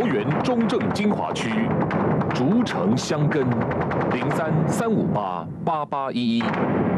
桃园中正精华区竹城乡根零三三五八八八一一。